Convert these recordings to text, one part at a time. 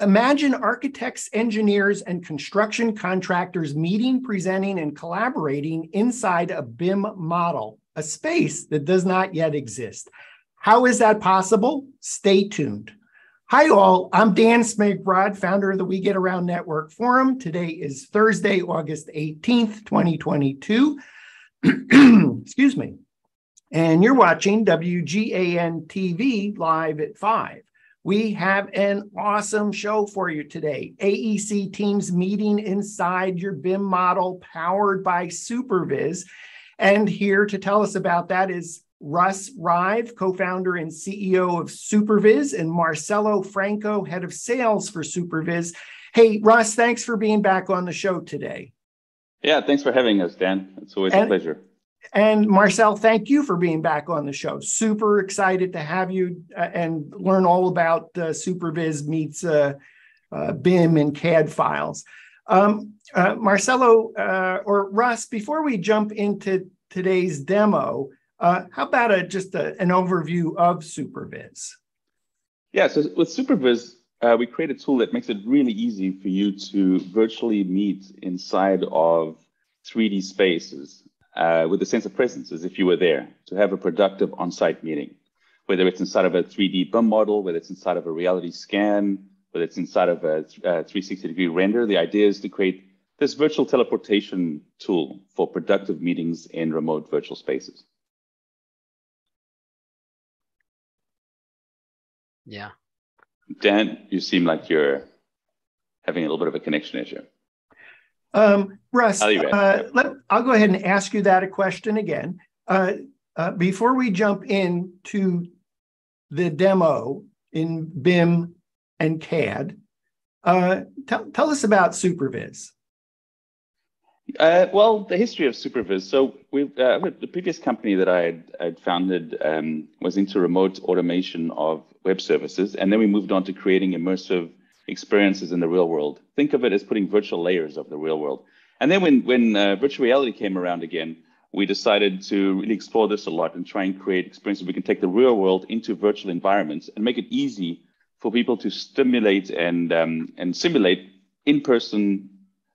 Imagine architects, engineers, and construction contractors meeting, presenting, and collaborating inside a BIM model, a space that does not yet exist. How is that possible? Stay tuned. Hi, all. I'm Dan Smigrod, founder of the We Get Around Network Forum. Today is Thursday, August 18th, 2022. Excuse me. And you're watching WGAN TV live at 5. We have an awesome show for you today. AEC teams meeting inside your BIM model powered by SuperViz. And here to tell us about that is Russ Rive, co founder and CEO of SuperViz, and Marcelo Franco, head of sales for SuperViz. Hey, Russ, thanks for being back on the show today. Yeah, thanks for having us, Dan. It's always and, a pleasure. And Marcel, thank you for being back on the show. Super excited to have you uh, and learn all about uh, SuperViz meets uh, uh, BIM and CAD files. Um, uh, Marcelo uh, or Russ, before we jump into today's demo, how about a, just a, an overview of SuperViz? Yeah, so with SuperViz, we create a tool that makes it really easy for you to virtually meet inside of 3D spaces uh, with a sense of presence as if you were there to have a productive on-site meeting, whether it's inside of a 3D BIM model, whether it's inside of a reality scan, whether it's inside of a, a 360 degree render. The idea is to create this virtual teleportation tool for productive meetings in remote virtual spaces. Yeah. Dan, you seem like you're having a little bit of a connection issue. Um, Russ, uh, let, I'll go ahead and ask you that a question again. Uh, uh, before we jump into the demo in BIM and CAD, uh, tell, tell us about SuperViz. Uh, well, the history of SuperViz. So we, uh, the previous company that I had, had founded um, was into remote automation of web services, and then we moved on to creating immersive experiences in the real world. Think of it as putting virtual layers of the real world. And then when, when uh, virtual reality came around again, we decided to really explore this a lot and try and create experiences we can take the real world into virtual environments and make it easy for people to stimulate and, um, and simulate in-person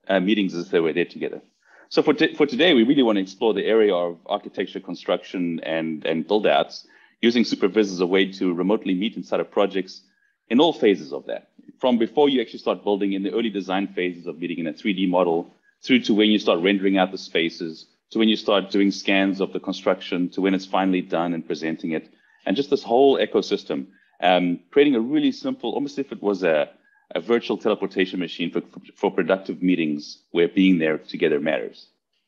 uh, meetings as they were there together. So for, for today, we really want to explore the area of architecture, construction, and, and build outs using SuperViz as a way to remotely meet inside of projects in all phases of that. From before you actually start building in the early design phases of meeting in a 3D model through to when you start rendering out the spaces to when you start doing scans of the construction to when it's finally done and presenting it. And just this whole ecosystem um, creating a really simple almost if it was a, a virtual teleportation machine for, for productive meetings where being there together matters.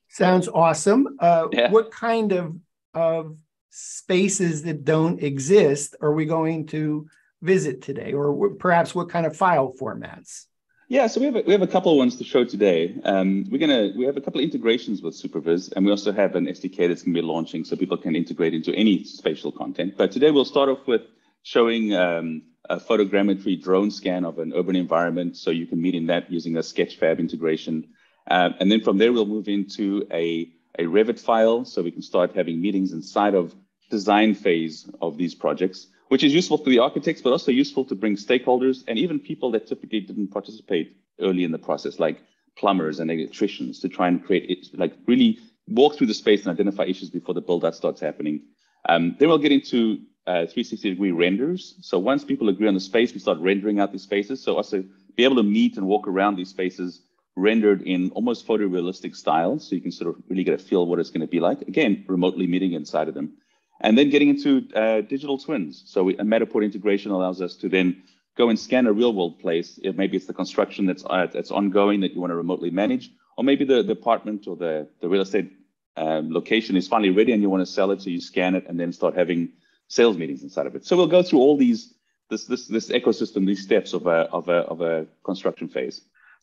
Sounds awesome. Uh, yeah. what kind of of spaces that don't exist are we going to visit today, or perhaps what kind of file formats? Yeah, so we have a, we have a couple of ones to show today. Um, we're gonna we have a couple of integrations with SuperViz, and we also have an SDK that's gonna be launching, so people can integrate into any spatial content. But today we'll start off with showing um, a photogrammetry drone scan of an urban environment, so you can meet in that using a Sketchfab integration. Um, and then from there we'll move into a a Revit file, so we can start having meetings inside of design phase of these projects which is useful to the architects, but also useful to bring stakeholders and even people that typically didn't participate early in the process, like plumbers and electricians, to try and create it, like really walk through the space and identify issues before the build out starts happening. Um, then we'll get into uh, 360 degree renders. So once people agree on the space, we start rendering out these spaces. So also be able to meet and walk around these spaces rendered in almost photorealistic style. So you can sort of really get a feel of what it's going to be like. Again, remotely meeting inside of them. And then getting into uh, digital twins. So we, a Matterport integration allows us to then go and scan a real world place. If maybe it's the construction that's uh, that's ongoing that you want to remotely manage, or maybe the, the apartment or the, the real estate um, location is finally ready and you want to sell it. So you scan it and then start having sales meetings inside of it. So we'll go through all these this this this ecosystem, these steps of a of a of a construction phase.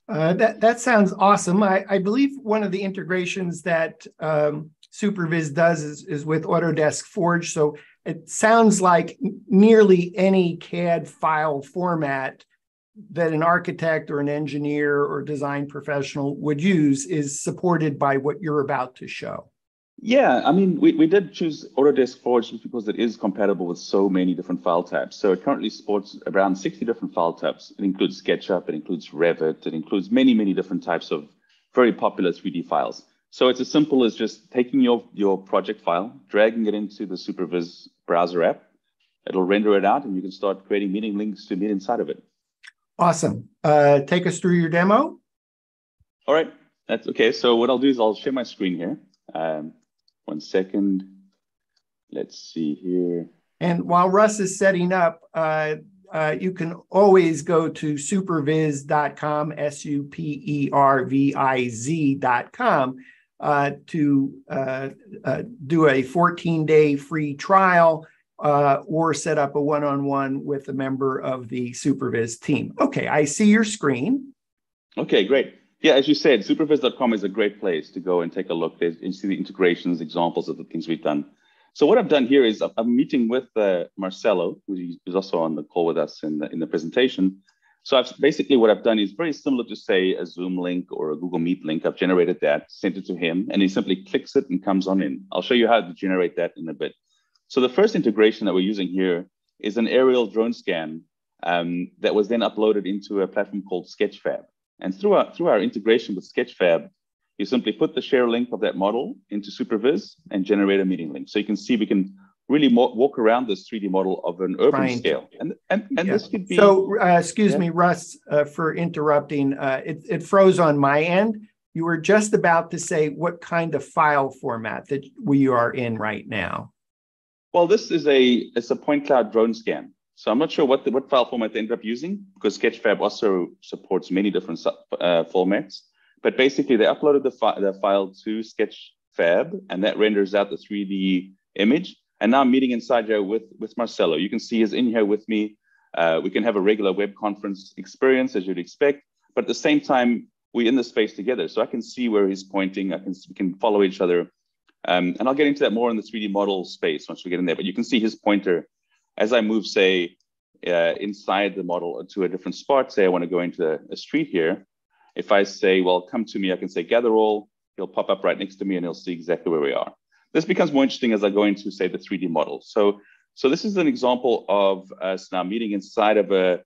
Uh, that that sounds awesome. I, I believe one of the integrations that um, SuperViz does is, is with Autodesk Forge. So it sounds like nearly any CAD file format that an architect or an engineer or design professional would use is supported by what you're about to show. Yeah, I mean, we, we did choose Autodesk Forge just because it is compatible with so many different file types. So it currently supports around 60 different file types. It includes SketchUp, it includes Revit, it includes many, many different types of very popular 3D files. So it's as simple as just taking your, your project file, dragging it into the SuperViz browser app. It'll render it out and you can start creating meeting links to meet inside of it. Awesome. Uh, take us through your demo. All right. That's okay. So what I'll do is I'll share my screen here. Um, one second. Let's see here. And while Russ is setting up, uh, uh, you can always go to superviz.com, S U P E R V I Z.com, uh, to uh, uh, do a 14 day free trial uh, or set up a one on one with a member of the SuperViz team. Okay, I see your screen. Okay, great. Yeah, as you said, superviz.com is a great place to go and take a look. You see the integrations, examples of the things we've done. So what I've done here is I'm meeting with uh, Marcelo, who's also on the call with us in the, in the presentation. So I've basically what I've done is very similar to say a Zoom link or a Google Meet link. I've generated that, sent it to him, and he simply clicks it and comes on in. I'll show you how to generate that in a bit. So the first integration that we're using here is an aerial drone scan um, that was then uploaded into a platform called Sketchfab. And through our, through our integration with Sketchfab, you simply put the share link of that model into SuperViz and generate a meeting link. So you can see we can really walk around this 3D model of an urban scale. And, and, and yeah. this could be. So, uh, excuse yeah. me, Russ, uh, for interrupting. Uh, it, it froze on my end. You were just about to say what kind of file format that we are in right now. Well, this is a it's a point cloud drone scan. So I'm not sure what the, what file format they ended up using because Sketchfab also supports many different uh, formats. But basically, they uploaded the, fi- the file to Sketchfab, and that renders out the 3D image. And now I'm meeting inside here with, with Marcelo. You can see he's in here with me. Uh, we can have a regular web conference experience as you'd expect, but at the same time, we're in the space together. So I can see where he's pointing. I can we can follow each other. Um, and I'll get into that more in the 3D model space once we get in there. But you can see his pointer as I move, say, uh, inside the model to a different spot, say I want to go into a, street here. If I say, well, come to me, I can say gather all, he'll pop up right next to me and he'll see exactly where we are. This becomes more interesting as I go into, say, the 3D model. So, so this is an example of us now meeting inside of a,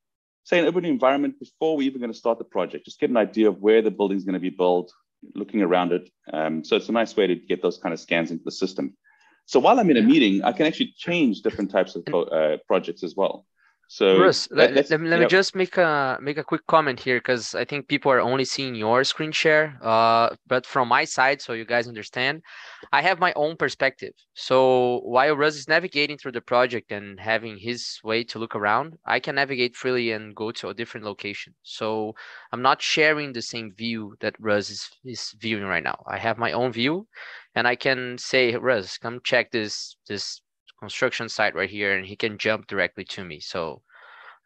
say, an urban environment before we even going to start the project. Just get an idea of where the building is going to be built, looking around it. Um, so it's a nice way to get those kind of scans into the system. So while I'm in a meeting, I can actually change different types of uh, projects as well. So Russ, let, let, let, me just make a make a quick comment here because I think people are only seeing your screen share. Uh, but from my side, so you guys understand, I have my own perspective. So while Russ is navigating through the project and having his way to look around, I can navigate freely and go to a different location. So I'm not sharing the same view that Russ is, is viewing right now. I have my own view, and I can say, Russ, come check this this construction site right here and he can jump directly to me. So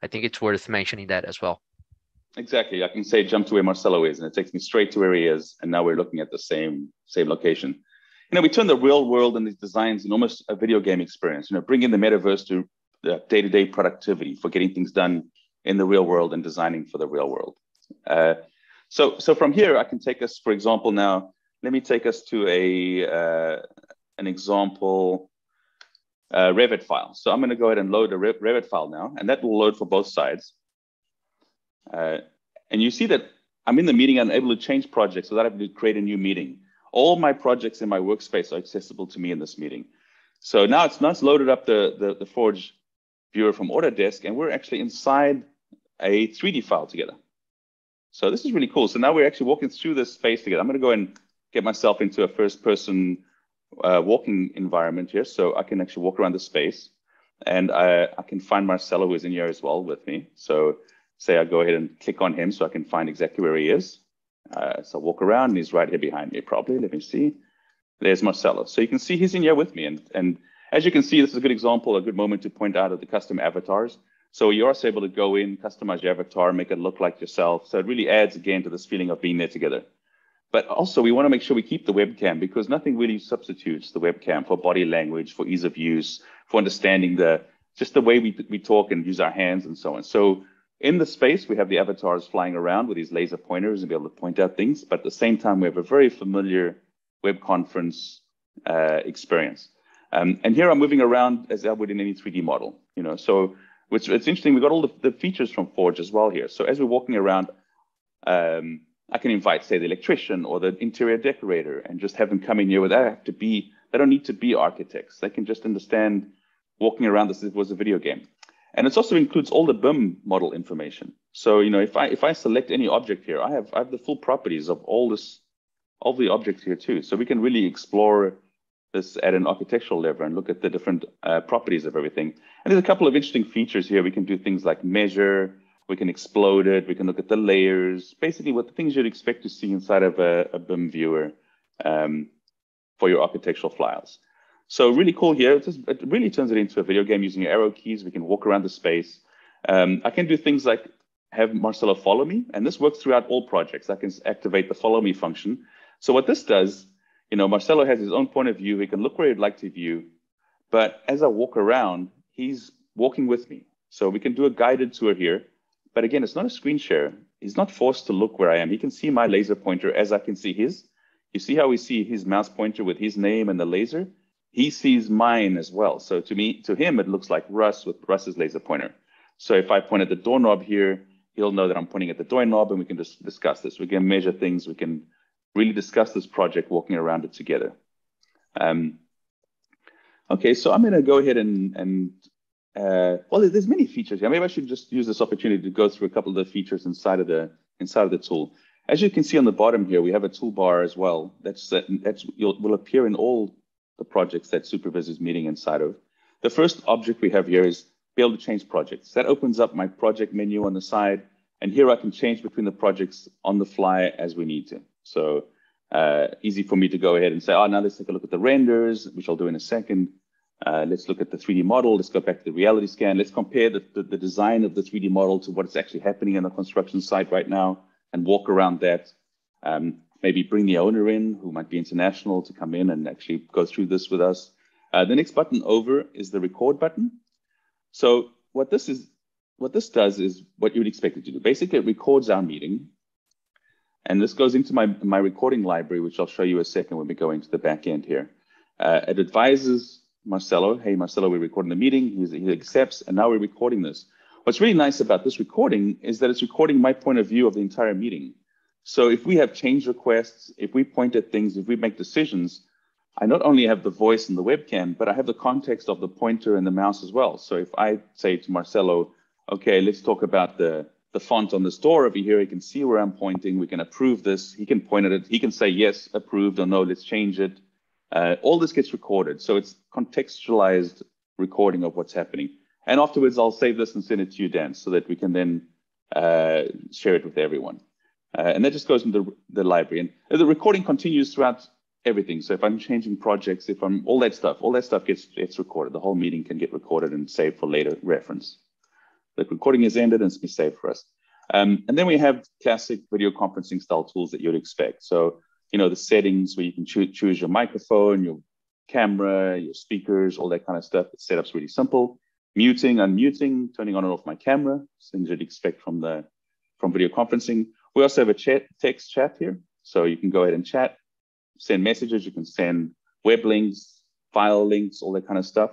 I think it's worth mentioning that as well. Exactly. I can say jump to where Marcelo is and it takes me straight to where he is. And now we're looking at the same, same location. You know, we turn the real world and these designs in almost a video game experience, you know, bring in the metaverse to the day-to-day productivity for getting things done in the real world and designing for the real world. Uh, so, so from here, I can take us, for example, now, let me take us to a, uh, an example uh, Revit file. So I'm going to go ahead and load a Revit file now, and that will load for both sides. Uh, and you see that I'm in the meeting, I'm able to change projects without having to create a new meeting. All my projects in my workspace are accessible to me in this meeting. So now it's, it's loaded up the, the, the Forge viewer from Autodesk, and we're actually inside a 3D file together. So this is really cool. So now we're actually walking through this space together. I'm going to go and get myself into a first person uh, walking environment here. So I can actually walk around the space and I, I can find Marcelo who is in here as well with me. So say I go ahead and click on him so I can find exactly where he is. Uh, so I walk around and he's right here behind me probably. Let me see. There's Marcelo. So you can see he's in here with me. And, and as you can see, this is a good example, a good moment to point out of the custom avatars. So you're also able to go in, customize your avatar, make it look like yourself. So it really adds again to this feeling of being there together. But also, we want to make sure we keep the webcam because nothing really substitutes the webcam for body language, for ease of use, for understanding the just the way we, we talk and use our hands and so on. So in the space, we have the avatars flying around with these laser pointers and be able to point out things. But at the same time, we have a very familiar web conference uh, experience. Um, and here I'm moving around as I would in any 3D model, you know. So it's, it's interesting. We got all the, the, features from Forge as well here. So as we're walking around, um, I can invite, say, the electrician or the interior decorator, and just have them come in here. Without have to be, they don't need to be architects. They can just understand walking around this if it was a video game. And it also includes all the BIM model information. So you know, if I if I select any object here, I have I have the full properties of all this, all the objects here too. So we can really explore this at an architectural level and look at the different uh, properties of everything. And there's a couple of interesting features here. We can do things like measure, we can explode it, we can look at the layers, basically what the things you'd expect to see inside of a, a BIM viewer um, for your architectural files. So really cool here. It, just, it, really turns it into a video game using your arrow keys. We can walk around the space. Um, I can do things like have Marcelo follow me, and this works throughout all projects. I can activate the follow me function. So what this does you know, Marcelo has his own point of view. He can look where he'd like to view. But as I walk around, he's walking with me. So we can do a guided tour here. But again, it's not a screen share. He's not forced to look where I am. He can see my laser pointer as I can see his. You see how we see his mouse pointer with his name and the laser? He sees mine as well. So to me, to him, it looks like Russ with Russ's laser pointer. So if I point at the doorknob here, he'll know that I'm pointing at the doorknob and we can just discuss this. We can measure things. We can really discuss this project walking around it together. Um, okay, so I'm going to go ahead and, and uh, well, there's many features here. Maybe I should just use this opportunity to go through a couple of the features inside of the inside of the tool. As you can see on the bottom here, we have a toolbar as well. That's that's will appear in all the projects that SuperViz is meeting inside of. The first object we have here is be able to change projects. That opens up my project menu on the side, and here I can change between the projects on the fly as we need to. So uh, easy for me to go ahead and say, oh, now let's take a look at the renders, which I'll do in a second. Uh, let's look at the 3D model. Let's go back to the reality scan. Let's compare the, the, the, design of the 3D model to what's actually happening in the construction site right now and walk around that. Um, maybe bring the owner in, who might be international, to come in and actually go through this with us. Uh, the next button over is the record button. So what this is, what this does is what you would expect it to do. Basically, it records our meeting and this goes into my, my recording library, which I'll show you a second when we go into the back end here. Uh, it advises Marcelo, hey, Marcelo, we're recording the meeting. He's, he accepts, and now we're recording this. What's really nice about this recording is that it's recording my point of view of the entire meeting. So if we have change requests, if we point at things, if we make decisions, I not only have the voice and the webcam, but I have the context of the pointer and the mouse as well. So if I say to Marcelo, okay, let's talk about the the font on this door over here. He can see where I'm pointing. We can approve this. He can point at it. He can say, yes, approved, or no, let's change it. Uh, all this gets recorded. So it's contextualized recording of what's happening. And afterwards, I'll save this and send it to you, Dan, so that we can then uh, share it with everyone. Uh, and that just goes into the, the library. And the recording continues throughout everything. So if I'm changing projects, if I'm all that stuff, all that stuff gets, gets recorded. The whole meeting can get recorded and saved for later reference the recording is ended and it's been saved for us. Um, and then we have classic video conferencing style tools that you'd expect. So, you know, the settings where you can choo choose your microphone, your camera, your speakers, all that kind of stuff. The setup's really simple. Muting, unmuting, turning on and off my camera, things you'd expect from the from video conferencing. We also have a chat, text chat here. So you can go ahead and chat, send messages, you can send web links, file links, all that kind of stuff.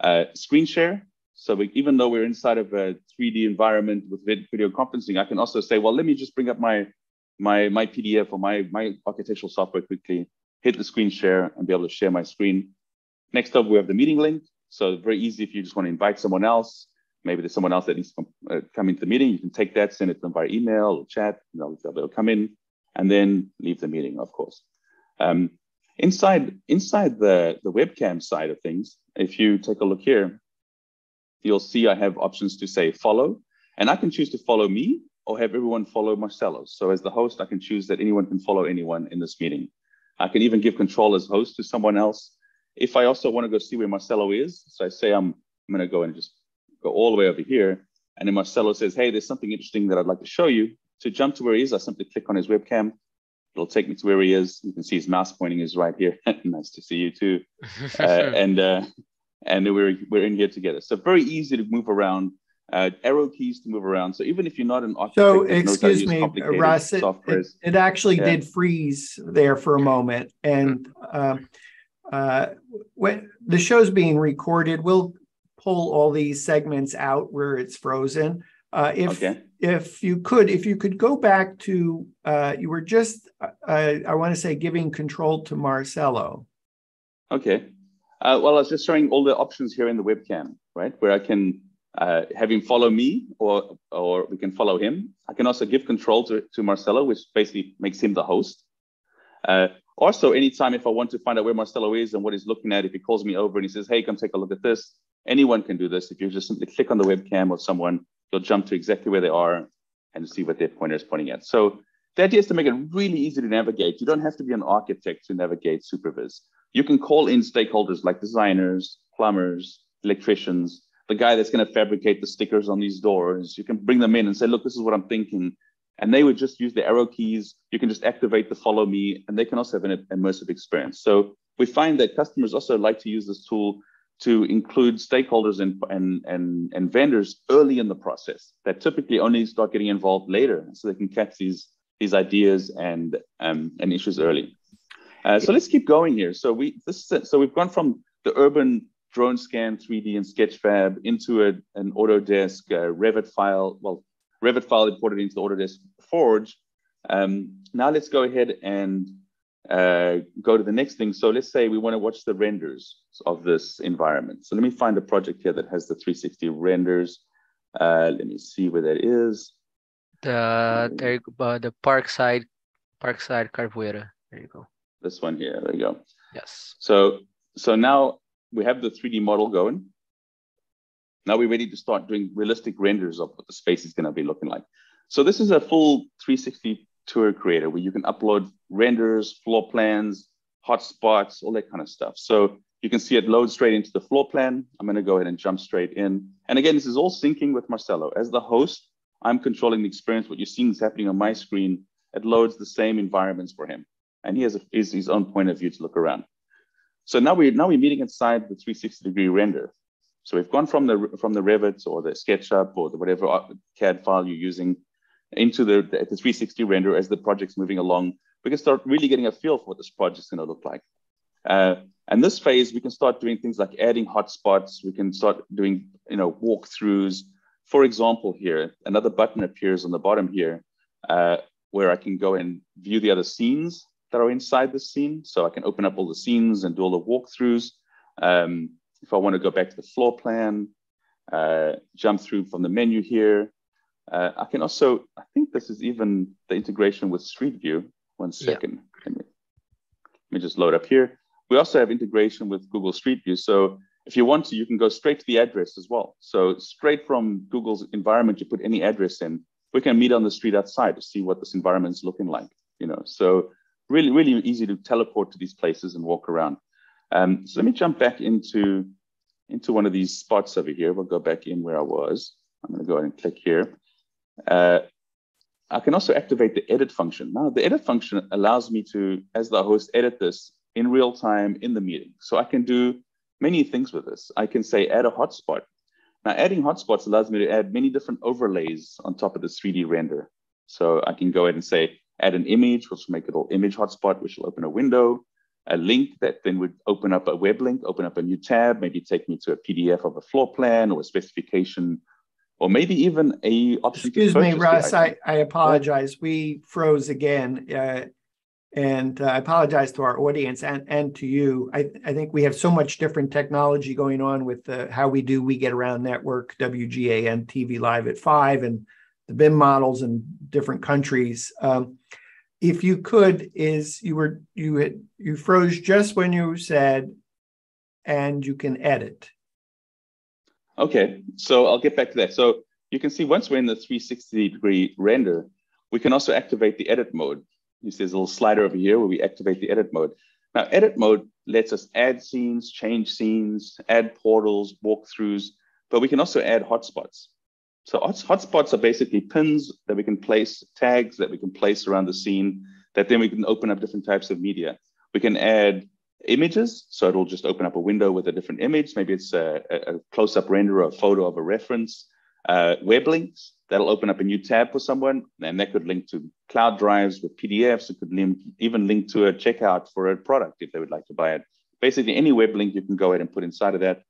Uh, screen share, so we, even though we're inside of a 3D environment with video conferencing, I can also say, well, let me just bring up my my my PDF or my my architectural software quickly, hit the screen share, and be able to share my screen. Next up, we have the meeting link. So very easy if you just want to invite someone else. Maybe there's someone else that needs to come, uh, come into the meeting. You can take that, send it to them via email or chat. They'll, they'll come in and then leave the meeting, of course. Um, inside inside the, the webcam side of things, if you take a look here, you'll see I have options to say follow, and I can choose to follow me or have everyone follow Marcelo. So as the host, I can choose that anyone can follow anyone in this meeting. I can even give control as host to someone else. If I also want to go see where Marcelo is, so I say I'm, I'm going to go and just go all the way over here. And then Marcelo says, hey, there's something interesting that I'd like to show you. To jump to where he is, I simply click on his webcam. It'll take me to where he is. You can see his mouse pointing is right here. nice to see you too. uh, and uh, and we're we're in here together. So very easy to move around. Uh, arrow keys to move around. So even if you're not an architect, so excuse me, Russ, it, it, it, actually yeah. did freeze there for a moment, and uh, uh, when the show's being recorded, we'll pull all these segments out where it's frozen. Uh, if okay. if you could, if you could go back to, uh, you were just, uh, I want to say, giving control to Marcelo. Okay. Uh, well, I was just showing all the options here in the webcam, right, where I can uh, have him follow me, or or we can follow him. I can also give control to to Marcelo, which basically makes him the host. Uh, also, anytime if I want to find out where Marcelo is and what he's looking at, if he calls me over and he says, "Hey, come take a look at this," anyone can do this. If you just simply click on the webcam of someone, you'll jump to exactly where they are and see what their pointer is pointing at. So the idea is to make it really easy to navigate. You don't have to be an architect to navigate SuperViz. You can call in stakeholders like designers, plumbers, electricians, the guy that's going to fabricate the stickers on these doors. You can bring them in and say, look, this is what I'm thinking. And they would just use the arrow keys. You can just activate the follow me, and they can also have an immersive experience. So we find that customers also like to use this tool to include stakeholders and, and, and, and vendors early in the process that typically only start getting involved later so they can catch these, these ideas and, um, and issues early. Uh, so let's keep going here. So we this so we've gone from the urban drone scan 3D and Sketchfab into a, an Autodesk uh, Revit file. Well, Revit file imported into the Autodesk Forge. Um, now let's go ahead and uh, go to the next thing. So let's say we want to watch the renders of this environment. So let me find a project here that has the 360 renders. Uh, let me see where that is. The there uh, the Parkside Parkside Capoeira. There you go. This one here. There you go. Yes. So so now we have the 3D model going. Now we're ready to start doing realistic renders of what the space is going to be looking like. So this is a full 360 tour creator where you can upload renders, floor plans, hotspots, all that kind of stuff. So you can see it load straight into the floor plan. I'm going to go ahead and jump straight in. And again, this is all syncing with Marcelo. As the host, I'm controlling the experience. What you're seeing is happening on my screen. It loads the same environments for him. And he has, a, his own point of view to look around. So now we're now we're meeting inside the 360 degree render. So we've gone from the from the Revit or the SketchUp or the whatever CAD file you're using into the, the, the 360 render as the project's moving along. We can start really getting a feel for what this project's going to look like. Uh, and this phase, we can start doing things like adding hotspots. We can start doing, you know, walkthroughs. For example, here, another button appears on the bottom here, uh, where I can go and view the other scenes that are inside the scene. So I can open up all the scenes and do all the walkthroughs. Um, if I want to go back to the floor plan, uh, jump through from the menu here, uh, I can also, I think this is even the integration with Street View. One second. Yeah. Let, me, let me just load up here. We also have integration with Google Street View. So if you want to, you can go straight to the address as well. So straight from Google's environment, you put any address in. We can meet on the street outside to see what this environment is looking like. You know, so really, really easy to teleport to these places and walk around. Um, so let me jump back into into one of these spots over here. We'll go back in where I was. I'm going to go ahead and click here. Uh, I can also activate the edit function. Now, the edit function allows me to, as the host, edit this in real time in the meeting. So I can do many things with this. I can say add a hotspot. Now, adding hotspots allows me to add many different overlays on top of the 3D render. So I can go ahead and say add an image, which will make it little image hotspot, which will open a window, a link that then would open up a web link, open up a new tab, maybe take me to a PDF of a floor plan or a specification or maybe even a option. Excuse me, Russ. I, I apologize. We froze again. Uh, and uh, I apologize to our audience and, and to you. I, I think we have so much different technology going on with uh, how we do We Get Around Network, WGAN TV Live at 5, and the BIM models in different countries. Um, if you could, is you were you had you froze just when you said, and you can edit. Okay, so I'll get back to that. So you can see once we're in the 360 degree render, we can also activate the edit mode. You see there's a little slider over here where we activate the edit mode. Now, edit mode lets us add scenes, change scenes, add portals, walkthroughs, but we can also add hotspots. So hotspots are basically pins that we can place, tags that we can place around the scene, that then we can open up different types of media. We can add images. So it'll just open up a window with a different image. Maybe it's a, a close-up render or a photo of a reference. Uh, web links, that'll open up a new tab for someone. And that could link to cloud drives with PDFs. It could link, even link to a checkout for a product if they would like to buy it basically any web link you can go ahead and put inside of that.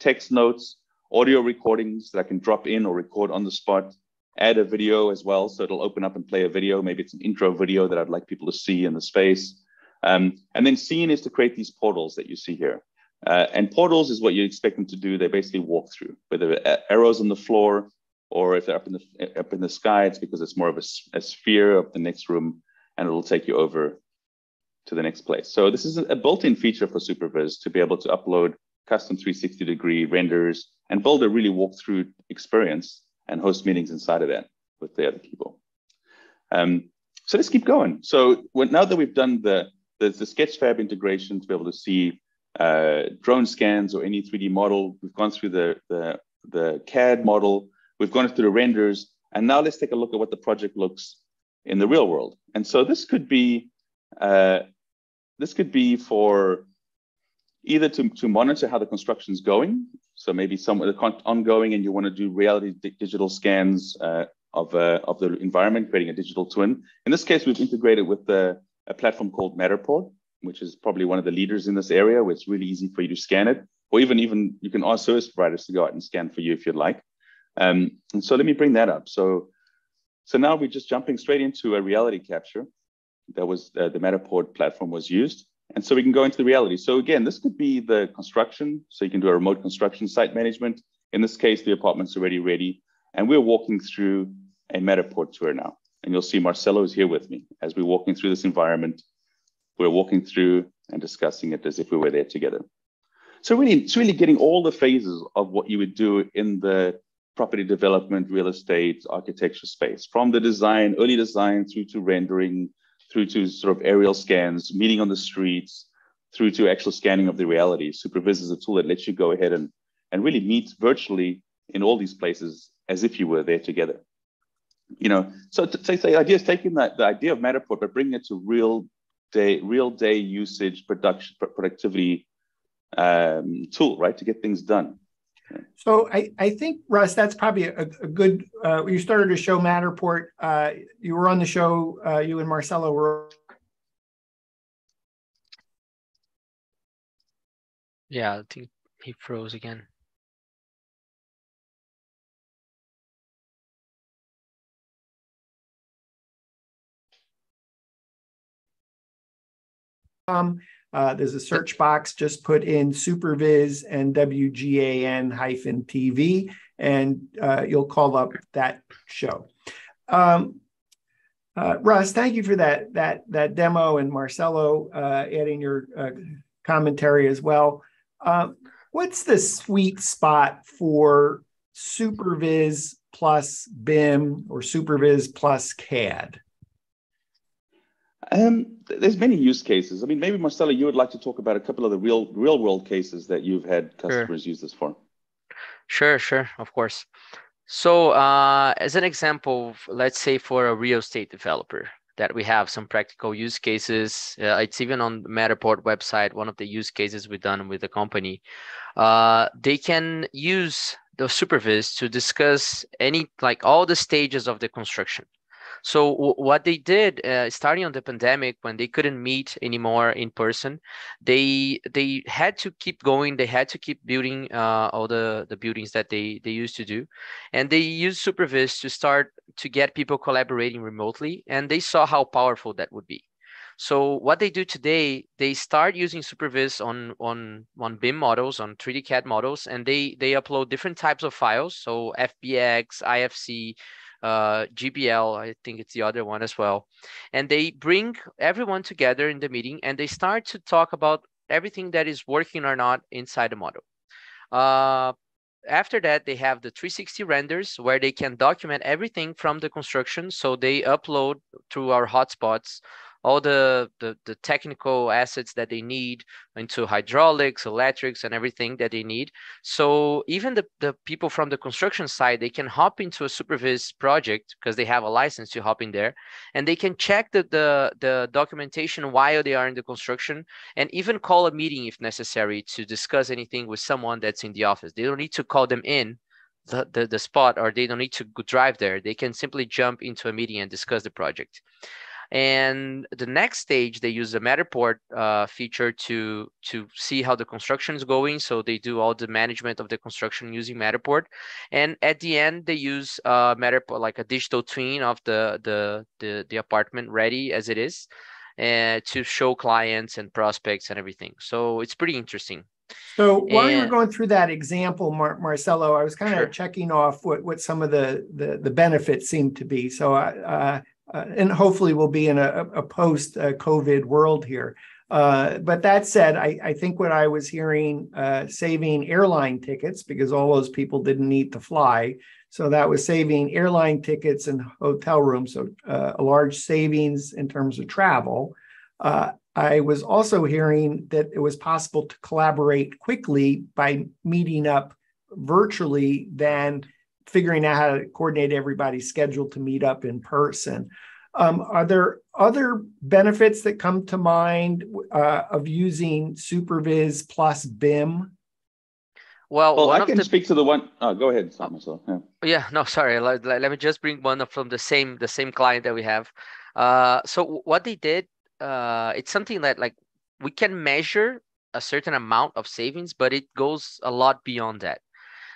Text notes, audio recordings that I can drop in or record on the spot, add a video as well. So it'll open up and play a video. Maybe it's an intro video that I'd like people to see in the space. Um, and then scene is to create these portals that you see here. Uh, and portals is what you expect them to do. They basically walk through, whether arrows on the floor or if they're up in the up in the sky, it's because it's more of a, a sphere of the next room, and it'll take you over to the next place. So this is a built-in feature for SuperViz to be able to upload custom 360 degree renders and build a really walkthrough experience and host meetings inside of that with the other people. Um, so let's keep going. So when, now that we've done the, the, the Sketchfab integration to be able to see uh, drone scans or any 3D model, we've gone through the, the, the CAD model, we've gone through the renders, and now let's take a look at what the project looks in the real world. And so this could be uh, this could be for either to, to monitor how the construction is going. So maybe some the ongoing and you want to do reality digital scans uh, of, uh, of the environment, creating a digital twin. In this case, we've integrated with the, a platform called Matterport, which is probably one of the leaders in this area, where it's really easy for you to scan it. Or even, even you can ask service providers to go out and scan for you if you'd like. Um, and so let me bring that up. So, so now we're just jumping straight into a reality capture that was uh, the Matterport platform was used. And so we can go into the reality. So again, this could be the construction. So you can do a remote construction site management. In this case, the apartment's already ready. And we're walking through a Matterport tour now. And you'll see Marcelo is here with me as we're walking through this environment. We're walking through and discussing it as if we were there together. So really, it's really getting all the phases of what you would do in the property development, real estate, architecture space, from the design, early design through to rendering, through to sort of aerial scans, meeting on the streets, through to actual scanning of the reality. SuperViz is a tool that lets you go ahead and, and really meet virtually in all these places as if you were there together. You know, so to, to, the idea is taking that the idea of Matterport, but bringing it to real day, real day usage, production, productivity um, tool, right, to get things done. So I, I think Russ, that's probably a, a good. Uh, you started to show Matterport. Uh, you were on the show. Uh, you and Marcelo were. Yeah, I think he froze again. Um, uh, there's a search box, just put in SuperViz and WGAN hyphen TV, and uh, you'll call up that show. Um, uh, Russ, thank you for that that that demo, and Marcelo uh, adding your uh, commentary as well. Uh, what's the sweet spot for SuperViz plus BIM or SuperViz plus CAD? Um, there's many use cases. I mean, maybe Marcelo, you would like to talk about a couple of the real real world cases that you've had customers sure. use this for. Sure, sure, of course. So, uh, as an example, let's say for a real estate developer that we have some practical use cases. Uh, it's even on the Matterport website. One of the use cases we've done with the company. Uh, they can use the SuperViz to discuss any like all the stages of the construction. So w- what they did, uh, starting on the pandemic, when they couldn't meet anymore in person, they they had to keep going. They had to keep building uh, all the the buildings that they they used to do, and they used SuperViz to start to get people collaborating remotely, and they saw how powerful that would be. So what they do today, they start using SuperViz on on on BIM models, on 3D CAD models, and they they upload different types of files, so FBX, IFC, uh, GBL, I think it's the other one as well. And they bring everyone together in the meeting and they start to talk about everything that is working or not inside the model. Uh, after that, they have the 360 renders where they can document everything from the construction. So they upload through our hotspots all the, the, the technical assets that they need into hydraulics, electrics, and everything that they need. So even the, the people from the construction side, they can hop into a SuperViz project because they have a license to hop in there, and they can check the, the, the documentation while they are in the construction, and even call a meeting if necessary to discuss anything with someone that's in the office. They don't need to call them in the, the, the, spot or they don't need to drive there. They can simply jump into a meeting and discuss the project. And the next stage, they use the Matterport uh, feature to to see how the construction is going. So they do all the management of the construction using Matterport. And at the end, they use uh, Matterport like a digital twin of the the the, the apartment ready as it is, uh, to show clients and prospects and everything. So it's pretty interesting. So while and, you were going through that example, Mar- Marcelo, I was kind of sure. checking off what, what some of the, the, the benefits seem to be. So, I, uh, uh, and hopefully we'll be in a, a post-COVID world here. Uh, but that said, I, I, think what I was hearing, uh, saving airline tickets because all those people didn't need to fly. So that was saving airline tickets and hotel rooms. So uh, a large savings in terms of travel. Uh, I was also hearing that it was possible to collaborate quickly by meeting up virtually than figuring out how to coordinate everybody's schedule to meet up in person. Um, are there other benefits that come to mind uh, of using SuperViz plus BIM? Well, well I can the... speak to the one. Oh, go ahead, Thomas. Yeah. yeah, no, sorry. Let, let, me just bring one from the same the same client that we have. Uh, so what they did, uh, it's something that like we can measure a certain amount of savings, but it goes a lot beyond that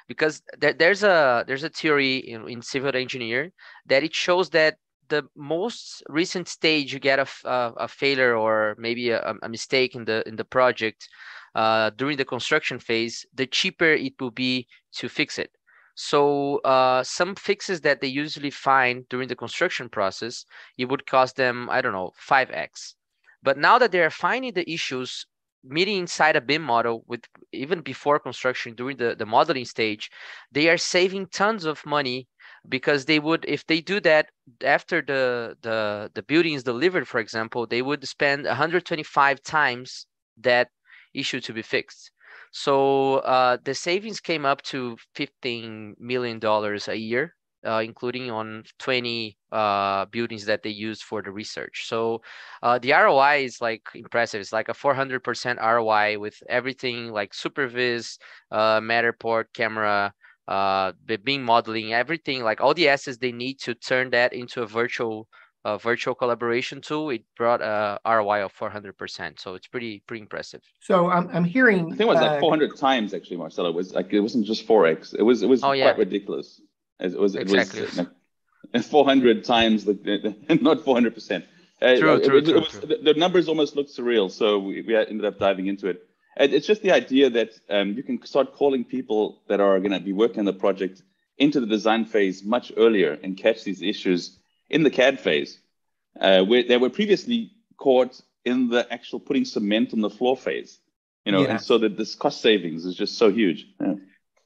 because there, there's a there's a theory in, in civil engineer that it shows that the most recent stage you get a, a, a failure or maybe a, a, mistake in the in the project uh, during the construction phase, the cheaper it will be to fix it. So uh, some fixes that they usually find during the construction process, it would cost them I don't know five x. But now that they are finding the issues meeting inside a BIM model with even before construction during the, the modeling stage, they are saving tons of money because they would if they do that after the the the building is delivered for example they would spend 125 times that issue to be fixed. So uh, the savings came up to 15 million dollars a year uh, including on 20 uh, buildings that they used for the research. So uh, the ROI is like impressive. It's like a 400% ROI with everything like SuperViz, uh, Matterport, camera, uh, the BIM modeling, everything like all the assets they need to turn that into a virtual uh, virtual collaboration tool. It brought a ROI of 400%. So it's pretty pretty impressive. So I'm, I'm hearing. I think it was like 400 times actually, Marcelo. It was like it wasn't just 4x. It was it was oh, quite yeah. ridiculous. It was exactly. it was 400 times the, not 400 percent. Uh, true, it, true, it, true, was, true. The, the, numbers almost looked surreal, so we, we ended up diving into it. And it's just the idea that um, you can start calling people that are going to be working on the project into the design phase much earlier and catch these issues in the CAD phase, uh, where they were previously caught in the actual putting cement on the floor phase. You know, yeah. and so that this cost savings is just so huge. Yeah.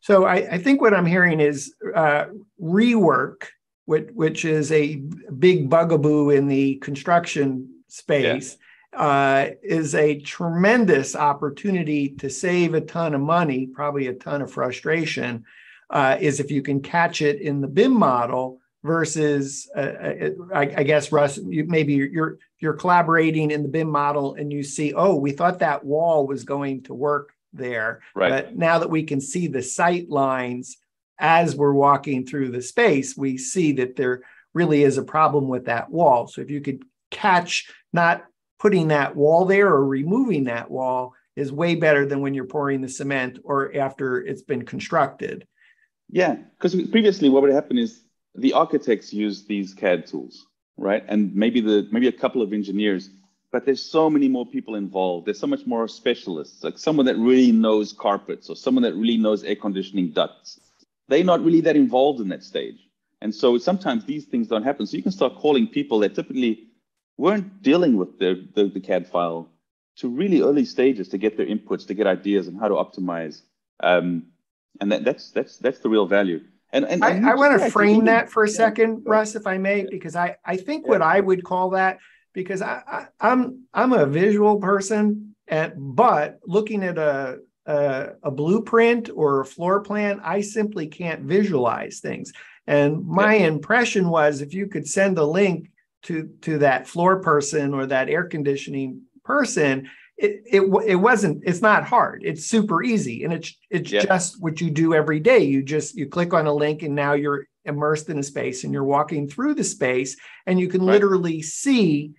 So I, I, think what I'm hearing is uh, rework, which, which, is a big bugaboo in the construction space, yeah. uh, is a tremendous opportunity to save a ton of money, probably a ton of frustration. Uh, is if you can catch it in the BIM model versus, uh, uh, I, I, guess Russ, you, maybe you're you're collaborating in the BIM model and you see, oh, we thought that wall was going to work there. Right. But now that we can see the sight lines as we're walking through the space, we see that there really is a problem with that wall. So if you could catch not putting that wall there or removing that wall is way better than when you're pouring the cement or after it's been constructed. Yeah, because previously what would happen is the architects use these CAD tools, right? And maybe the maybe a couple of engineers but there's so many more people involved. There's so much more specialists, like someone that really knows carpets or someone that really knows air conditioning ducts. They're not really that involved in that stage. And so sometimes these things don't happen. So you can start calling people that typically weren't dealing with the, the, the CAD file to really early stages to get their inputs, to get ideas on how to optimize. Um, and that, that's that's that's the real value. And, and, and I, I want to frame that for a second, yeah. Russ, if I may, because I, I think yeah. what I would call that because I, I, I'm I'm a visual person, and but looking at a, a a blueprint or a floor plan, I simply can't visualize things. And my impression was if you could send a link to to that floor person or that air conditioning person, it it it wasn't it's not hard. It's super easy and it's it's yeah. just what you do every day. You just you click on a link and now you're immersed in a space and you're walking through the space and you can right. literally see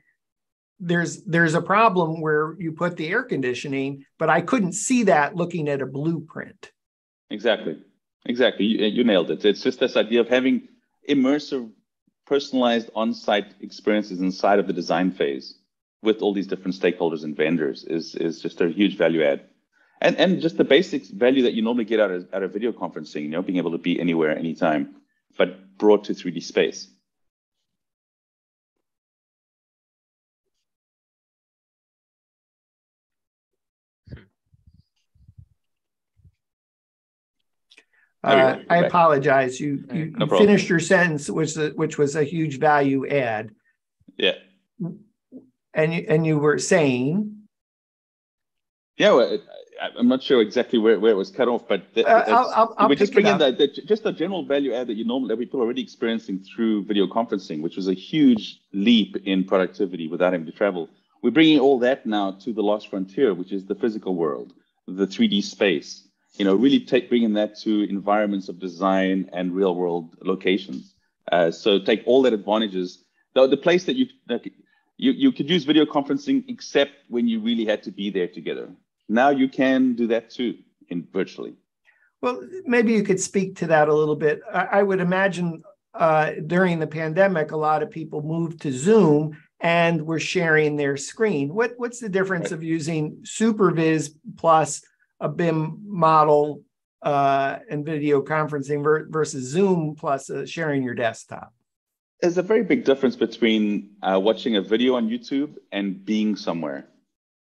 there's there's a problem where you put the air conditioning but i couldn't see that looking at a blueprint. Exactly. Exactly. You, you nailed it. It's just this idea of having immersive personalized on-site experiences inside of the design phase with all these different stakeholders and vendors is is just a huge value add. And and just the basic value that you normally get out of, out of video conferencing you know being able to be anywhere anytime but brought to 3d space Uh, I apologize. You, you, no you finished your sentence, which which was a huge value add. Yeah. And you, and you were saying. Yeah, well, I'm not sure exactly where, where it was cut off, but uh, I'll, I'll, I'll we just bring in the, the, just the general value add that you normally that people are already experiencing through video conferencing, which was a huge leap in productivity without having to travel. We're bringing all that now to the last frontier, which is the physical world, the 3D space you know, really take bringing that to environments of design and real world locations. Uh, so take all that advantages. The, the place that you, you you could use video conferencing except when you really had to be there together. Now you can do that too in virtually. Well, maybe you could speak to that a little bit. I, I would imagine uh, during the pandemic, a lot of people moved to Zoom and were sharing their screen. What what's the difference right. of using SuperViz plus a BIM model uh, and video conferencing ver- versus Zoom plus uh, sharing your desktop? There's a very big difference between uh, watching a video on YouTube and being somewhere.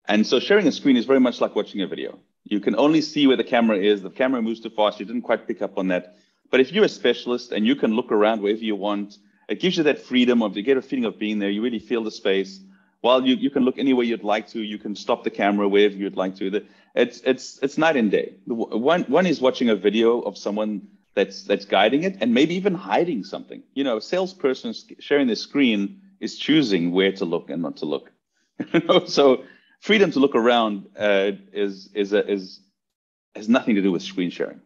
And so sharing a screen is very much like watching a video. You can only see where the camera is. The camera moves too fast. You didn't quite pick up on that. But if you're a specialist and you can look around wherever you want, it gives you that freedom of you get a feeling of being there. You really feel the space. While you, you can look anywhere you'd like to, you can stop the camera wherever you'd like to. The, it's it's it's night and day. One one is watching a video of someone that's that's guiding it and maybe even hiding something. You know, a salesperson sharing the screen is choosing where to look and not to look. so freedom to look around uh, is is a, is has nothing to do with screen sharing.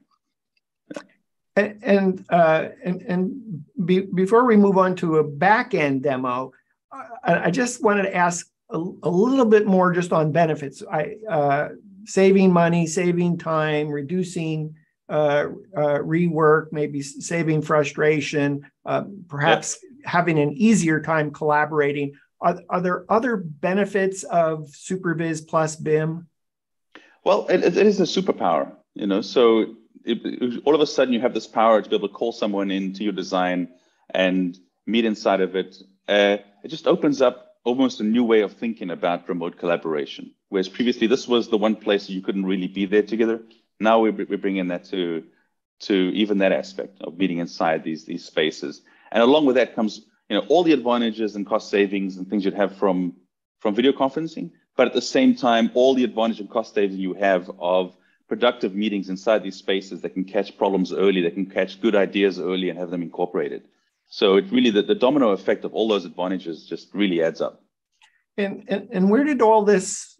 And and uh, and, and be, before we move on to a back end demo, I, just wanted to ask a, a, little bit more just on benefits. I uh, saving money, saving time, reducing uh, uh, rework, maybe saving frustration, uh, perhaps having an easier time collaborating. Are, are there other benefits of SuperViz plus BIM? Well, it, it is a superpower, you know. So it, it, all of a sudden, you have this power to be able to call someone into your design and meet inside of it. Uh, it just opens up almost a new way of thinking about remote collaboration. Whereas previously, this was the one place you couldn't really be there together. Now we're, we're bringing that to, to even that aspect of meeting inside these, these spaces. And along with that comes you know, all the advantages and cost savings and things you'd have from, from video conferencing, but at the same time, all the advantage and cost savings you have of productive meetings inside these spaces that can catch problems early, that can catch good ideas early and have them incorporated. So it really the, the domino effect of all those advantages just really adds up. And, and and where did all this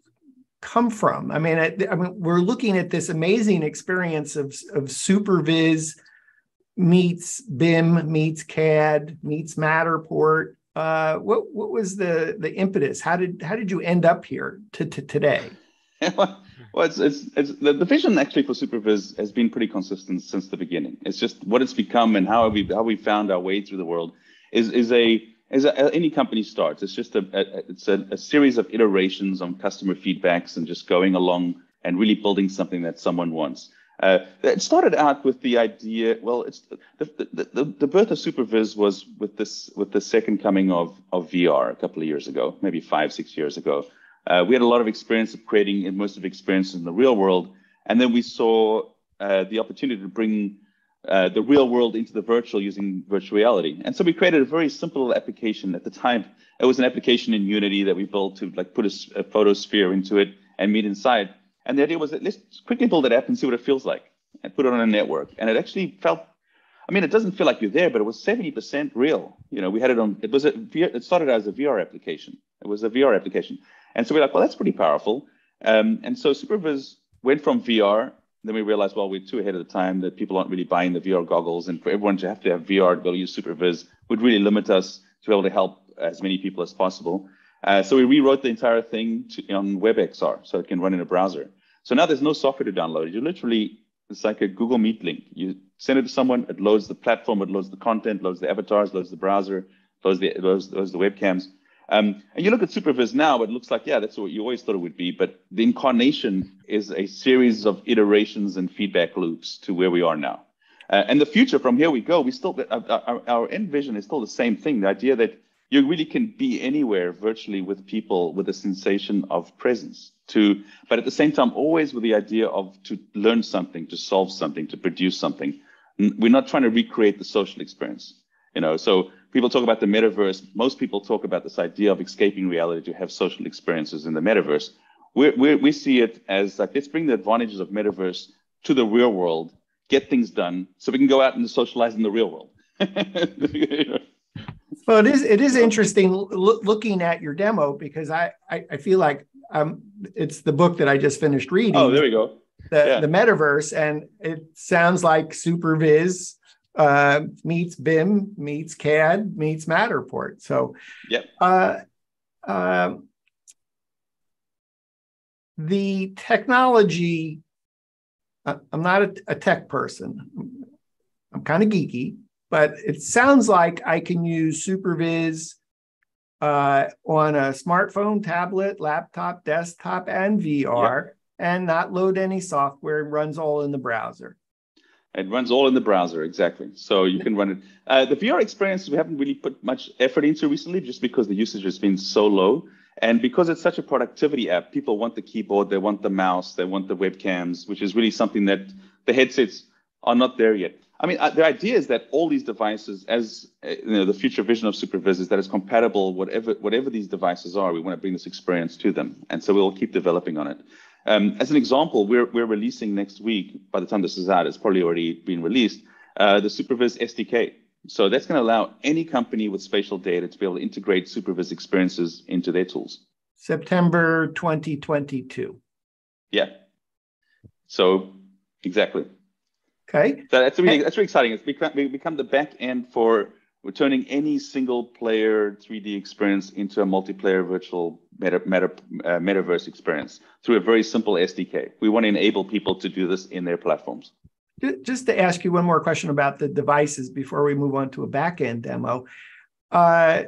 come from? I mean, I, I mean, we're looking at this amazing experience of of SuperViz meets BIM meets CAD meets Matterport. Uh, what what was the the impetus? How did how did you end up here to, to today? well, it's, it's, it's the, the, vision actually for SuperViz has been pretty consistent since the beginning. It's just what it's become and how we how we found our way through the world is is a as any company starts. It's just a, a it's a, a, series of iterations on customer feedbacks and just going along and really building something that someone wants. Uh, it started out with the idea. Well, it's the, the, the, the birth of SuperViz was with this with the second coming of of VR a couple of years ago, maybe five six years ago. Uh, we had a lot of experience of creating immersive experiences in the real world, and then we saw uh, the opportunity to bring uh, the real world into the virtual using virtual reality. And so we created a very simple application at the time. It was an application in Unity that we built to like put a, a photosphere into it and meet inside. And the idea was that let's quickly build that app and see what it feels like and put it on a network. And it actually felt, I mean, it doesn't feel like you're there, but it was 70% real. You know, we had it on, it was a, it started as a VR application. It was a VR application. And so we're like, well, that's pretty powerful. Um, and so SuperViz went from VR then we realized, well, we're too ahead of the time that people aren't really buying the VR goggles, and for everyone to have to have VR to be able to use SuperViz would really limit us to be able to help as many people as possible. Uh, so we rewrote the entire thing to, on WebXR so it can run in a browser. So now there's no software to download. You literally, it's like a Google Meet link. You send it to someone, it loads the platform, it loads the content, loads the avatars, loads the browser, loads the, loads, loads the webcams. Um, and you look at SuperViz now, it looks like, yeah, that's what you always thought it would be. But the incarnation is a series of iterations and feedback loops to where we are now. Uh, and the future from here we go, we still, our, our, our end vision is still the same thing. The idea that you really can be anywhere virtually with people with a sensation of presence to, but at the same time, always with the idea of to learn something, to solve something, to produce something. We're not trying to recreate the social experience, you know, so people talk about the metaverse. Most people talk about this idea of escaping reality to have social experiences in the metaverse. we we we see it as like, let's bring the advantages of metaverse to the real world, get things done so we can go out and socialize in the real world. well, it is it is interesting lo- looking at your demo because I, I, I feel like um it's the book that I just finished reading. Oh, there we go. The yeah. the metaverse, and it sounds like SuperViz uh, meets BIM meets CAD meets Matterport. So, yep. Uh, uh, the technology. Uh, I'm not a, a tech person. I'm kind of geeky, but it sounds like I can use SuperViz uh, on a smartphone, tablet, laptop, desktop, and VR, yep. and not load any software. It runs all in the browser. It runs all in the browser, exactly. So you can run it. Uh, the VR experience, we haven't really put much effort into recently just because the usage has been so low. And because it's such a productivity app, people want the keyboard, they want the mouse, they want the webcams, which is really something that the headsets are not there yet. I mean, uh, the idea is that all these devices, as uh, you know, the future vision of SuperViz is that it's compatible, whatever whatever these devices are, we want to bring this experience to them, and so we'll keep developing on it. Um, as an example, we're, we're releasing next week, by the time this is out, it's probably already been released, uh, the SuperViz SDK. So that's going to allow any company with spatial data to be able to integrate SuperViz experiences into their tools. September 2022. Yeah. So exactly. Okay. So that's really that's really exciting. It's become, become the back end for we're turning any single player 3D experience into a multiplayer virtual meta, meta, uh, metaverse experience through a very simple SDK. We want to enable people to do this in their platforms. Just to ask you one more question about the devices before we move on to a backend demo. Uh,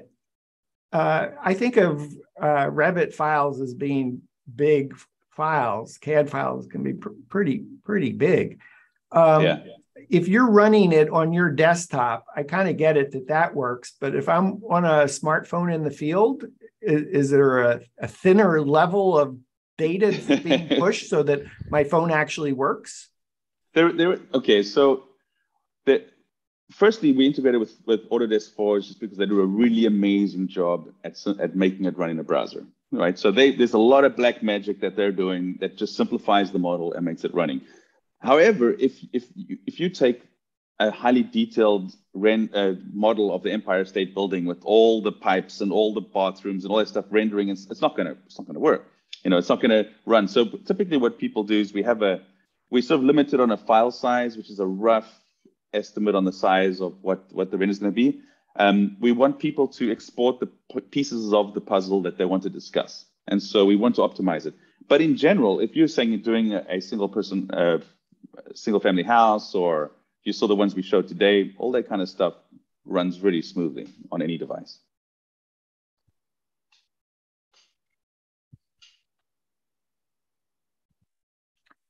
uh, I think of uh, Revit files as being big files. CAD files can be pr- pretty pretty big. Um, yeah if you're running it on your desktop, I kind of get it that that works. But if I'm on a smartphone in the field, is, is there a, a, thinner level of data being pushed so that my phone actually works? There, there. Okay, so the firstly, we integrated with with Autodesk Forge just because they do a really amazing job at at making it run in a browser. Right. So they, there's a lot of black magic that they're doing that just simplifies the model and makes it running. However, if if if you take a highly detailed rend, uh, model of the Empire State Building with all the pipes and all the bathrooms and all that stuff rendering, it's, it's not gonna it's not gonna work. You know, it's not gonna run. So typically, what people do is we have a we sort of limited on a file size, which is a rough estimate on the size of what what the render is going to be. Um, we want people to export the pieces of the puzzle that they want to discuss, and so we want to optimize it. But in general, if you're saying you're doing a, a single person uh, single family house or you saw the ones we showed today, all that kind of stuff runs really smoothly on any device.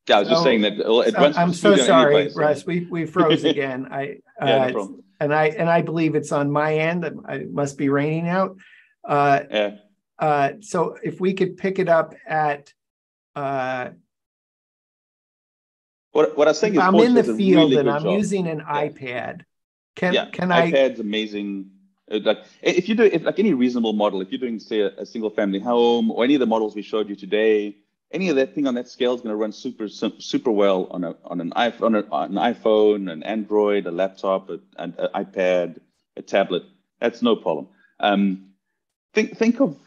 Yeah, I was just saying that it runs. I'm so sorry, Russ. We we froze again. I uh, no and I and I believe it's on my end. That it must be raining out. Uh, yeah. Uh, so if we could pick it up at uh, what, what I was saying if is, I'm in the field really and I'm job. using an yeah. iPad. Can yeah, can I? iPad's amazing. Uh, like if you do, if like any reasonable model, if you're doing say a, a, single family home or any of the models we showed you today, any of that thing on that scale is going to run super super well on a on an iPhone, on an iPhone, an Android, a laptop, an iPad, a tablet. That's no problem. Um, think think of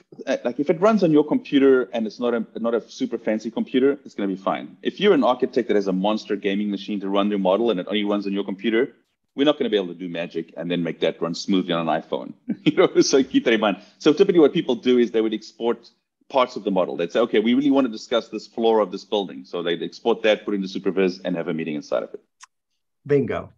like if it runs on your computer and it's not a not a super fancy computer, it's going to be fine. If you're an architect that has a monster gaming machine to run your model and it only runs on your computer, we're not going to be able to do magic and then make that run smoothly on an iPhone. you know, so keep that in mind. So typically, what people do is they would export parts of the model. They'd say, okay, we really want to discuss this floor of this building. So they'd export that, put it into SuperViz, and have a meeting inside of it. Bingo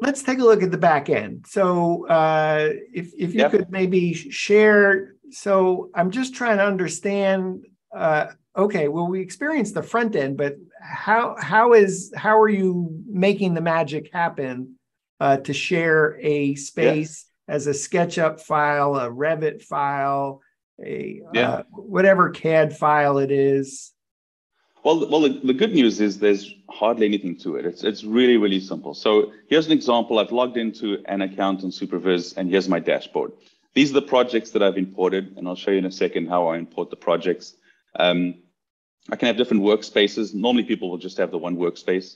let's take a look at the back end. So, uh, if if you could maybe share. So, I'm just trying to understand. Uh, okay, well, we experienced the front end, but how how is how are you making the magic happen uh, to share a space as a SketchUp file, a Revit file, a yeah. Uh, whatever CAD file it is? Well, well, the, the, good news is there's hardly anything to it. It's it's really really simple. So here's an example. I've logged into an account on SuperViz, and here's my dashboard. These are the projects that I've imported, and I'll show you in a second how I import the projects. Um, I can have different workspaces. Normally, people will just have the one workspace,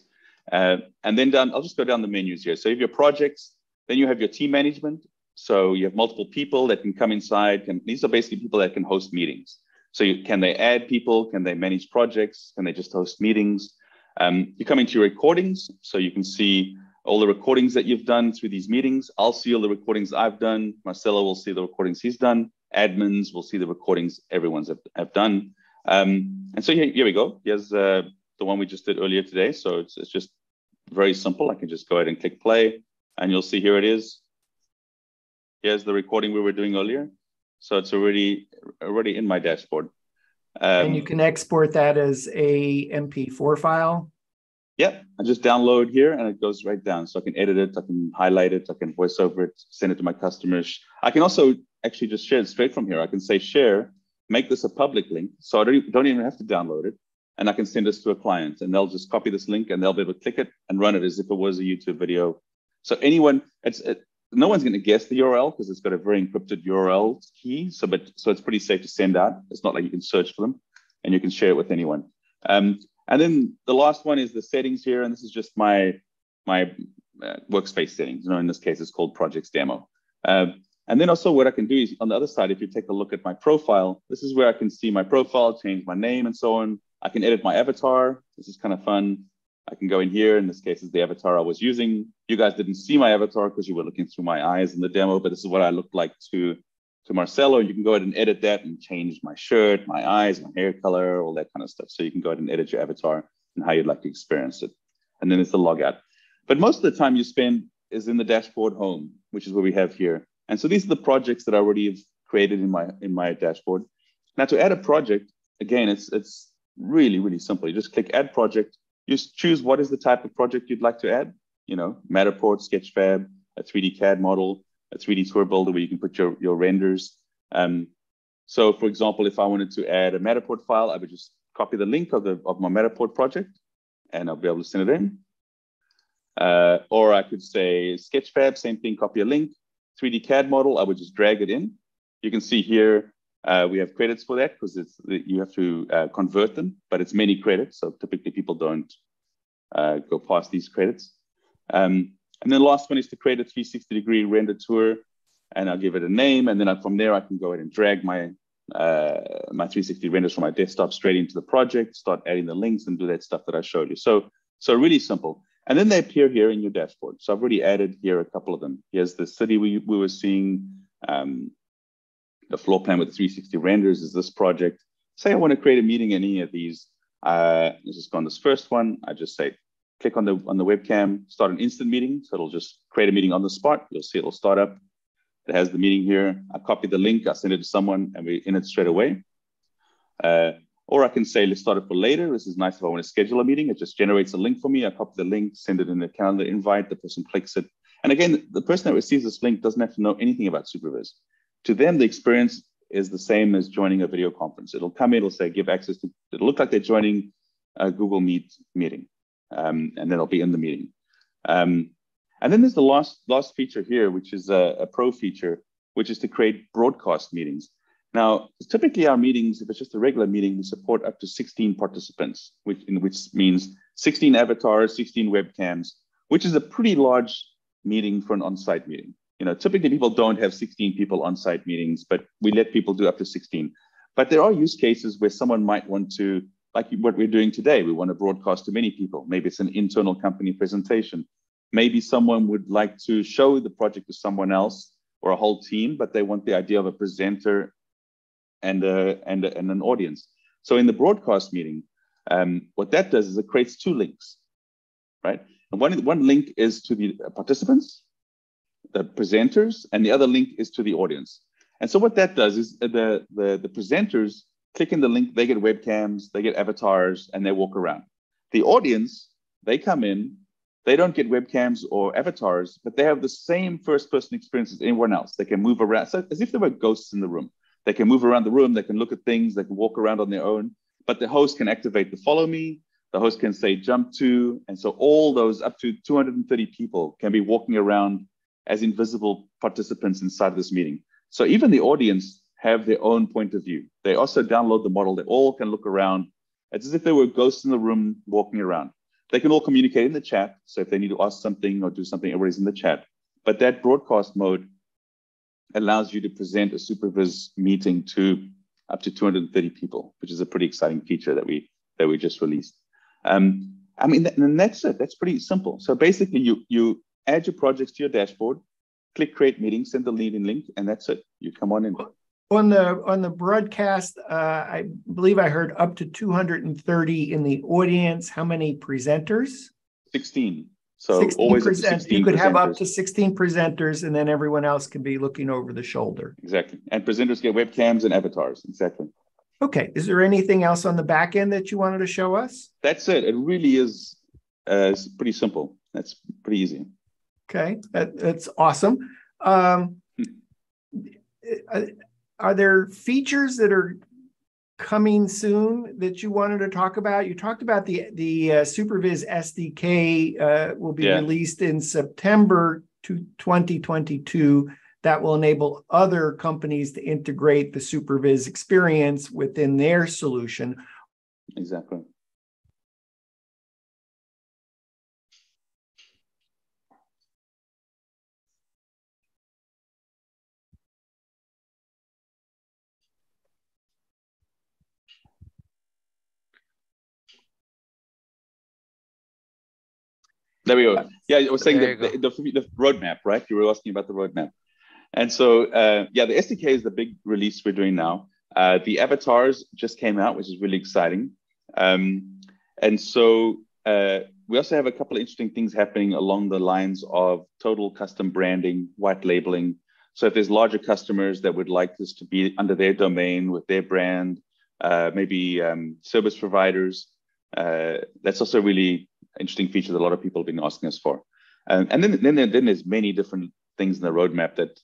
uh, and then down. I'll just go down the menus here. So you have your projects, then you have your team management. So you have multiple people that can come inside. And these are basically people that can host meetings. So you, can they add people? Can they manage projects? Can they just host meetings? Um, you come into your recordings, so you can see all the recordings that you've done through these meetings. I'll see all the recordings I've done. Marcelo will see the recordings he's done. Admins will see the recordings everyone's have, have done. Um, and so here, here we go. Here's uh, the one we just did earlier today. So it's, it's just very simple. I can just go ahead and click play, and you'll see here it is. Here's the recording we were doing earlier. So it's already already in my dashboard. Um, and you can export that as a MP4 file. Yep, I just download here and it goes right down. So I can edit it, I can highlight it, I can voice over it, send it to my customers. I can also actually just share it straight from here. I can say share, make this a public link. So I don't, don't even have to download it. And I can send this to a client and they'll just copy this link and they'll be able to click it and run it as if it was a YouTube video. So anyone, it's, it, no one's going to guess the URL because it's got a very encrypted URL key. So, but so it's pretty safe to send out. It's not like you can search for them, and you can share it with anyone. Um, and then the last one is the settings here, and this is just my my uh, workspace settings. You know, in this case, it's called Projects Demo. Um, and then also what I can do is on the other side, if you take a look at my profile, this is where I can see my profile, change my name and so on. I can edit my avatar. This is kind of fun. I can go in here. In this case, is the avatar I was using. You guys didn't see my avatar because you were looking through my eyes in the demo, but this is what I looked like to, to Marcelo. You can go ahead and edit that and change my shirt, my eyes, my hair color, all that kind of stuff. So you can go ahead and edit your avatar and how you'd like to experience it. And then it's the logout. But most of the time you spend is in the dashboard home, which is what we have here. And so these are the projects that I already have created in my in my dashboard. Now to add a project, again, it's it's really, really simple. You just click add project you choose what is the type of project you'd like to add. You know, Matterport, Sketchfab, a 3D CAD model, a 3D tour builder where you can put your, your renders. Um, so for example, if I wanted to add a Matterport file, I would just copy the link of, the, of my Matterport project and I'll be able to send it in. Uh, or I could say Sketchfab, same thing, copy a link. 3D CAD model, I would just drag it in. You can see here uh, we have credits for that because it's you have to uh, convert them, but it's many credits, so typically people don't uh, go past these credits. Um, and then the last one is to create a 360 degree render tour, and I'll give it a name, and then I, from there I can go ahead and drag my uh, my 360 renders from my desktop straight into the project, start adding the links, and do that stuff that I showed you. So so really simple. And then they appear here in your dashboard. So I've already added here a couple of them. Here's the city we, we were seeing. Um, the floor plan with 360 renders is this project. Say I want to create a meeting in any of these. Uh, let's just go on this first one. I just say, click on the on the webcam, start an instant meeting. So it'll just create a meeting on the spot. You'll see it'll start up. It has the meeting here. I copy the link, I send it to someone, and we're in it straight away. Uh, or I can say, let's start it for later. This is nice if I want to schedule a meeting. It just generates a link for me. I copy the link, send it in the calendar invite. The person clicks it. And again, the person that receives this link doesn't have to know anything about SuperViz to them, the experience is the same as joining a video conference. It'll come in, it'll say, give access to, it'll look like they're joining a Google Meet meeting, um, and then they'll be in the meeting. Um, and then there's the last, last feature here, which is a, a pro feature, which is to create broadcast meetings. Now, typically our meetings, if it's just a regular meeting, we support up to 16 participants, which, which means 16 avatars, 16 webcams, which is a pretty large meeting for an on-site meeting You know, typically people don't have 16 people on site meetings, but we let people do up to 16. But there are use cases where someone might want to, like what we're doing today, we want to broadcast to many people. Maybe it's an internal company presentation. Maybe someone would like to show the project to someone else or a whole team, but they want the idea of a presenter and, a, and, a, and an audience. So in the broadcast meeting, um, what that does is it creates two links, right? And one, one link is to the participants, the presenters, and the other link is to the audience. And so what that does is the, the, the presenters click in the link, they get webcams, they get avatars, and they walk around. The audience, they come in, they don't get webcams or avatars, but they have the same first person experience as anyone else. They can move around so as if there were ghosts in the room. They can move around the room, they can look at things, they can walk around on their own, but the host can activate the follow me, the host can say jump to, and so all those up to 230 people can be walking around as invisible participants inside of this meeting. So even the audience have their own point of view. They also download the model. They all can look around. It's as if there were ghosts in the room walking around. They can all communicate in the chat. So if they need to ask something or do something, everybody's in the chat. But that broadcast mode allows you to present a SuperViz meeting to up to 230 people, which is a pretty exciting feature that we that we just released. Um, I mean, and that's it. That's pretty simple. So basically, you you add your projects to your dashboard, click create meeting, send the leading link, and that's it. You come on in. On the on the broadcast, uh, I believe I heard up to 230 in the audience. How many presenters? 16. So 16 always you could have up to 16 presenters, and then everyone else can be looking over the shoulder. Exactly. And presenters get webcams and avatars. Exactly. Okay. Is there anything else on the back end that you wanted to show us? That's it. It really is uh, pretty simple. That's pretty easy. Okay. That, that's awesome. Um, uh, are there features that are coming soon that you wanted to talk about? You talked about the the uh, SuperViz SDK uh, will be yeah. released in September to 2022. That will enable other companies to integrate the SuperViz experience within their solution. Exactly. There we go. Yeah, I was saying the, the, the, the, roadmap, right? You were asking about the roadmap. And so, uh, yeah, the SDK is the big release we're doing now. Uh, the avatars just came out, which is really exciting. Um, and so uh, we also have a couple of interesting things happening along the lines of total custom branding, white labeling. So if there's larger customers that would like this to be under their domain with their brand, uh, maybe um, service providers, uh, that's also really interesting feature that a lot of people have been asking us for. Um, and then, then, then there's many different things in the roadmap that,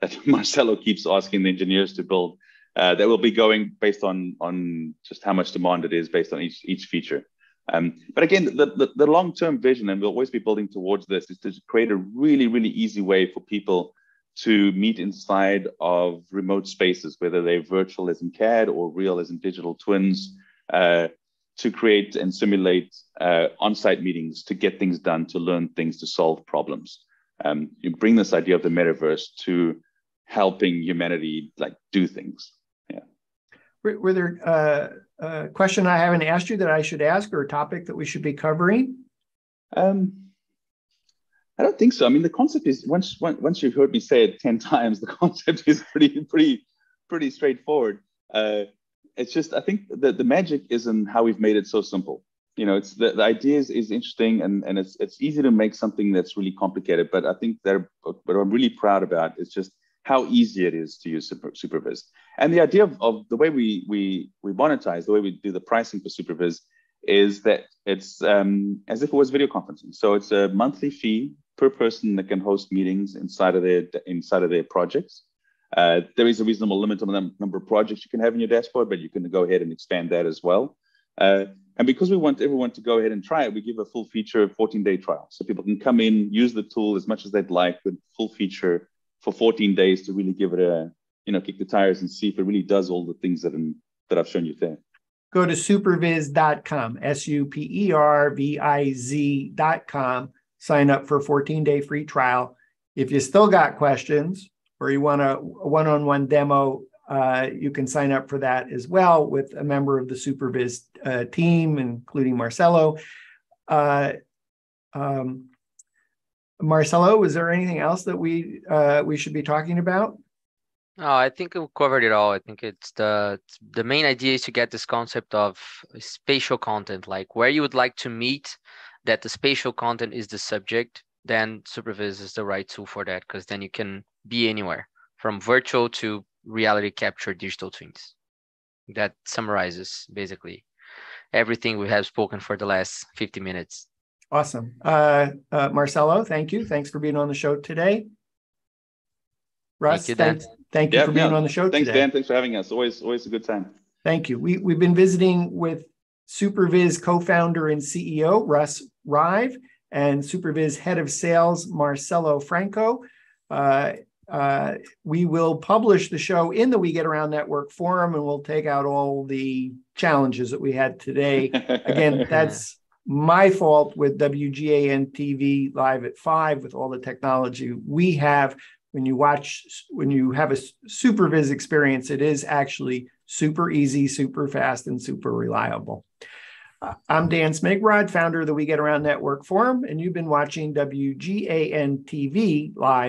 that Marcelo keeps asking the engineers to build uh, that will be going based on, on just how much demand it is based on each, each feature. Um, but again, the, the, the long-term vision, and we'll always be building towards this, is to create a really, really easy way for people to meet inside of remote spaces, whether they're virtual as in CAD or real as in digital twins, uh, to create and simulate uh, on-site meetings to get things done, to learn things, to solve problems. Um, you bring this idea of the metaverse to helping humanity like do things. Yeah. Were, were there uh, a question I haven't asked you that I should ask, or a topic that we should be covering? Um, I don't think so. I mean, the concept is once once you've heard me say it ten times, the concept is pretty pretty pretty straightforward. Uh, it's just I think that the magic is in how we've made it so simple. You know, it's the, the idea is, is interesting and, and it's it's easy to make something that's really complicated. But I think that what I'm really proud about is just how easy it is to use Super, SuperViz. And the idea of, of the way we we we monetize, the way we do the pricing for SuperViz is that it's um, as if it was video conferencing. So it's a monthly fee per person that can host meetings inside of their inside of their projects. Uh, there is a reasonable limit on the number of projects you can have in your dashboard, but you can go ahead and expand that as well. Uh, and because we want everyone to go ahead and try it, we give a full feature 14 day trial. So people can come in, use the tool as much as they'd like with full feature for 14 days to really give it a, you know, kick the tires and see if it really does all the things that, I'm, that I've shown you there. Go to superviz.com, S U P E R V I Z.com, sign up for a 14 day free trial If you still got questions or you want a one-on-one demo, uh, you can sign up for that as well with a member of the SuperViz uh, team, including Marcelo. Uh, um, Marcelo, is there anything else that we uh, we should be talking about? No, I think we covered it all. I think it's the the main idea is to get this concept of spatial content, like where you would like to meet, that the spatial content is the subject. Then SuperViz is the right tool for that because then you can be anywhere from virtual to reality capture digital twins. That summarizes basically everything we have spoken for the last 50 minutes. Awesome. Uh, uh, Marcelo, thank you. Thanks for being on the show today. Russ, thank you, thanks, thank you yeah, for being yeah. on the show Thanks, today. Dan. Thanks for having us. Always, always a good time. Thank you. We, we've been visiting with SuperViz co-founder and CEO, Russ Rive, and SuperViz head of sales, Marcelo Franco. Uh, uh, we will publish the show in the We Get Around Network forum, and we'll take out all the challenges that we had today. Again, that's my fault with WGAN TV live at five with all the technology we have. When you watch, when you have a super SuperViz experience, it is actually super easy, super fast, and super reliable. Uh, I'm Dan Smigrod, founder of the We Get Around Network Forum, and you've been watching WGAN TV live.